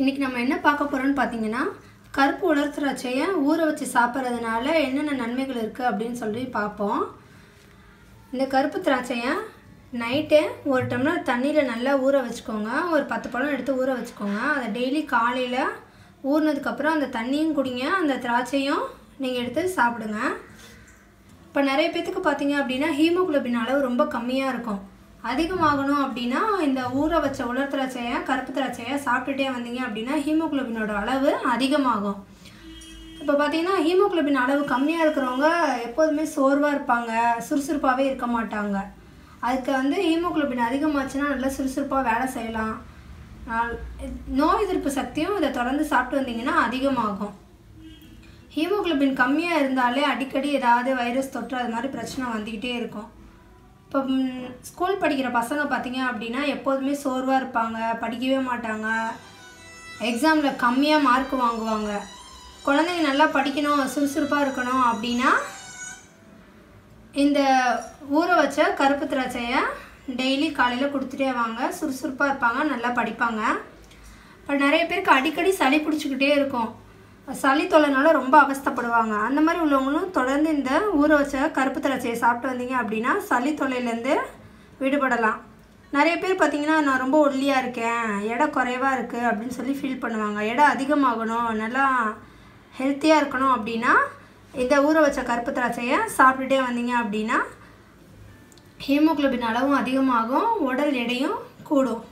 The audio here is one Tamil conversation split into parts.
இன்றைக்கி நம்ம என்ன பார்க்க போகிறோம்னு பார்த்தீங்கன்னா கருப்பு உலர் திராட்சையை ஊற வச்சு சாப்பிட்றதுனால என்னென்ன நன்மைகள் இருக்குது அப்படின்னு சொல்லி பார்ப்போம். இந்த கருப்பு திராட்சையை நைட்டு ஒரு டம்ளர் தண்ணியில் நல்லா ஊற வச்சுக்கோங்க. ஒரு பத்து பழம் எடுத்து ஊற வச்சுக்கோங்க. அதை டெய்லி காலையில் ஊறினதுக்கப்புறம் அந்த தண்ணியும் குடிங்க. அந்த திராட்சையும் நீங்கள் எடுத்து சாப்பிடுங்க. இப்போ நிறைய பேத்துக்கு பார்த்தீங்க அப்படின்னா ஹீமோகுளோபின் அளவு ரொம்ப கம்மியாக இருக்கும். அதிகமாகணும் அப்படின்னா இந்த ஊற வச்ச உலர் திராட்சையை கருப்பு திராட்சையை சாப்பிட்டுட்டே வந்தீங்க அப்படின்னா ஹீமோக்ளோபினோட அளவு அதிகமாகும். இப்போ பார்த்தீங்கன்னா ஹீமோக்ளோபின் அளவு கம்மியாக இருக்கிறவங்க எப்போதுமே சோர்வாக இருப்பாங்க சுறுசுறுப்பாகவே இருக்க மாட்டாங்க. அதுக்கு வந்து ஹீமோக்ளோபின் அதிகமாச்சுன்னா நல்லா சுறுசுறுப்பாக வேலை செய்யலாம். நோய் எதிர்ப்பு சக்தியும் இதை தொடர்ந்து சாப்பிட்டு வந்தீங்கன்னா அதிகமாகும். ஹீமோக்ளோபின் கம்மியாக இருந்தாலே அடிக்கடி ஏதாவது வைரஸ் தொற்று அது மாதிரி பிரச்சனை வந்துக்கிட்டே இருக்கும். இப்போ ஸ்கூல் படிக்கிற பசங்க பார்த்தீங்க அப்படின்னா எப்போதுமே சோர்வாக இருப்பாங்க படிக்கவே மாட்டாங்க. எக்ஸாமில் கம்மியாக மார்க் வாங்குவாங்க. குழந்தைங்க நல்லா படிக்கணும் சுறுசுறுப்பாக இருக்கணும் அப்படின்னா இந்த ஊற வச்ச கருப்பு திராட்சையை டெய்லி காலையில் கொடுத்துட்டே வாங்க. சுறுசுறுப்பாக இருப்பாங்க நல்லா படிப்பாங்க. இப்போ நிறைய பேருக்கு அடிக்கடி சளி பிடிச்சிக்கிட்டே இருக்கும். சளி தொலைனால ரொம்ப அவஸ்தைப்படுவாங்க. அந்த மாதிரி உள்ளவங்களும் தொடர்ந்து இந்த ஊற வச்ச கருப்பு திராட்சையை சாப்பிட்டு வந்தீங்க அப்படின்னா சளி தொலையிலேருந்து விடுபடலாம். நிறைய பேர் பார்த்தீங்கன்னா நான் ரொம்ப ஒல்லியாக இருக்கேன் எடை குறைவாக இருக்குது அப்படின்னு சொல்லி ஃபீல் பண்ணுவாங்க. எடை அதிகமாகணும் நல்லா ஹெல்த்தியாக இருக்கணும் அப்படின்னா இந்த ஊற வச்ச கருப்பு திராட்சையை சாப்பிட்டுட்டே வந்தீங்க அப்படின்னா ஹீமோக்ளோபின் அளவும் அதிகமாகும் உடல் எடையும் கூடும்.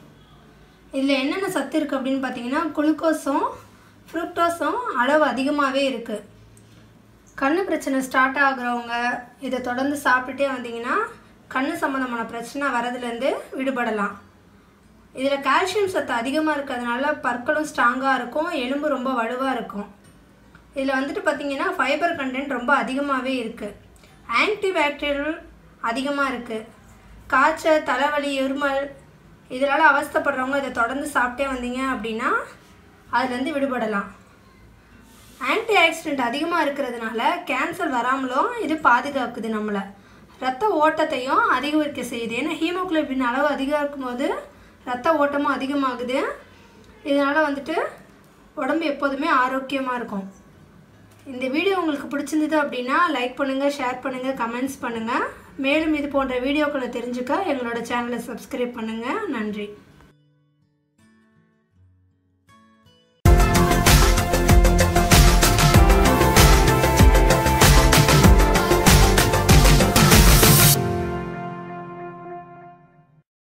இதில் என்னென்ன சத்து இருக்குது அப்படின்னு பார்த்தீங்கன்னா குளுக்கோஸும் ஃப்ரூக்டோஸும் அளவு அதிகமாகவே இருக்குது கண்ணு பிரச்சனை ஸ்டார்ட் ஆகுறவங்க இதை தொடர்ந்து சாப்பிட்டுட்டே வந்தீங்கன்னா கண் சம்மந்தமான பிரச்சனை வரதுலேருந்து விடுபடலாம். இதில் கால்சியம் சத்து அதிகமாக இருக்கிறதுனால பற்களும் ஸ்ட்ராங்காக இருக்கும் எலும்பு ரொம்ப வலுவாக இருக்கும். இதில் வந்துட்டு பார்த்தீங்கன்னா ஃபைபர் கண்டென்ட் ரொம்ப அதிகமாகவே இருக்குது ஆன்டிபாக்டீரியல் அதிகமாக இருக்குது காய்ச்சல் தலைவலி இருமல் இதனால் அவஸ்தைப்படுறவங்க இதை தொடர்ந்து சாப்பிட்டே வந்தீங்க அப்படின்னா அதுலேருந்து விடுபடலாம். ஆன்டி ஆக்சிடெண்ட் அதிகமாக இருக்கிறதுனால கேன்சர் வராமலும் இது பாதுகாக்குது நம்மளை. ரத்த ஓட்டத்தையும் அதிகரிக்க செய்யுது. ஏன்னா ஹீமோக்ளோபின் அளவு அதிகம் இருக்கும்போது ரத்த ஓட்டமும் அதிகமாகுது. இதனால் வந்துட்டு உடம்பு எப்போதுமே ஆரோக்கியமாக இருக்கும். இந்த வீடியோ உங்களுக்கு பிடிச்சிருந்தது அப்படின்னா லைக் பண்ணுங்கள் ஷேர் பண்ணுங்கள் கமெண்ட்ஸ் பண்ணுங்கள் மேலும் இது போன்ற வீடியோக்களை தெரிஞ்சுக்க எங்களோட சேனலை சப்ஸ்கிரைப் பண்ணுங்கள் நன்றி.